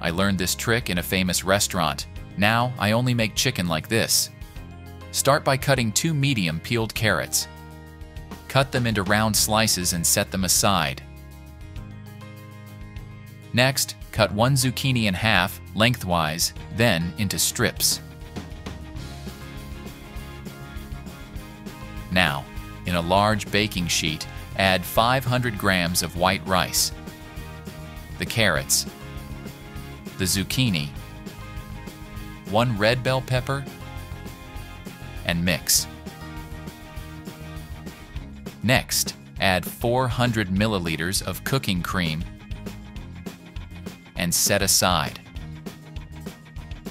I learned this trick in a famous restaurant. Now I only make chicken like this. Start by cutting two medium peeled carrots. Cut them into round slices and set them aside. Next, cut one zucchini in half, lengthwise, then into strips. Now, in a large baking sheet, add 500 grams of white rice, the carrots, the zucchini, one red bell pepper, and mix. Next, add 400 milliliters of cooking cream and set aside.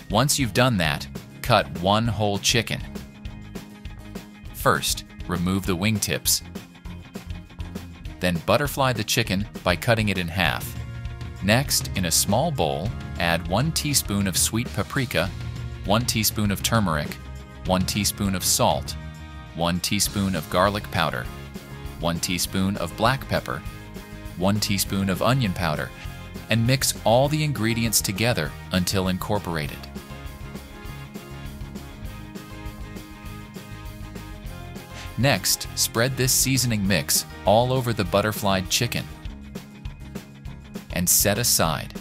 Once you've done that, cut one whole chicken. First, remove the wingtips. Then butterfly the chicken by cutting it in half. Next, in a small bowl, add 1 teaspoon of sweet paprika, 1 teaspoon of turmeric, 1 teaspoon of salt, 1 teaspoon of garlic powder, 1 teaspoon of black pepper, 1 teaspoon of onion powder, and mix all the ingredients together until incorporated. Next, spread this seasoning mix all over the butterflied chicken and set aside.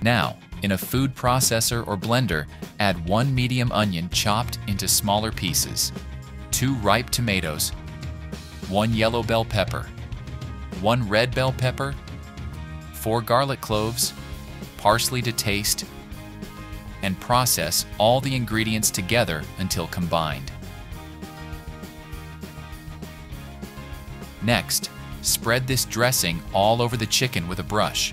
Now, in a food processor or blender, add one medium onion chopped into smaller pieces, two ripe tomatoes, one yellow bell pepper, one red bell pepper, four garlic cloves, parsley to taste, and process all the ingredients together until combined. Next, spread this dressing all over the chicken with a brush.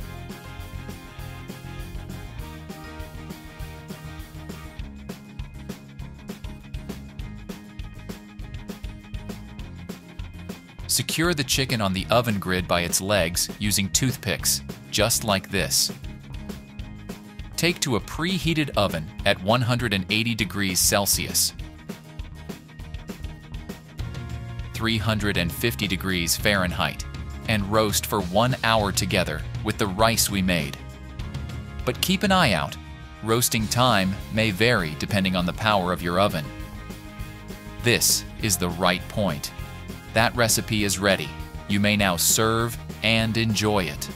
Secure the chicken on the oven grid by its legs using toothpicks, just like this. Take to a preheated oven at 180 degrees Celsius, 350 degrees Fahrenheit, and roast for one hour together with the rice we made. But keep an eye out. Roasting time may vary depending on the power of your oven. This is the right point. That recipe is ready. You may now serve and enjoy it.